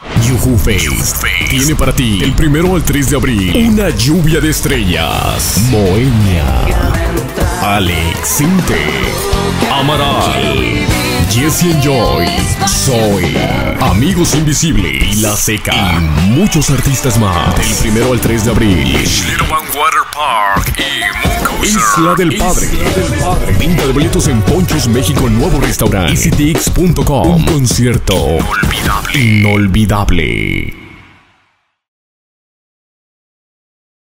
Yuhu Face tiene para ti el primero al 3 de abril una lluvia de estrellas. Moenia, Alex Sinte, Amaral, Jesse Enjoy, Zoe, Amigos Invisibles y La Seca. Y muchos artistas más. Del primero al 3 de abril. Water Park. Isla del Padre. Venta de boletos en Ponchos México Nuevo Restaurante. EasyTix.com. Un concierto Olvidable. inolvidable.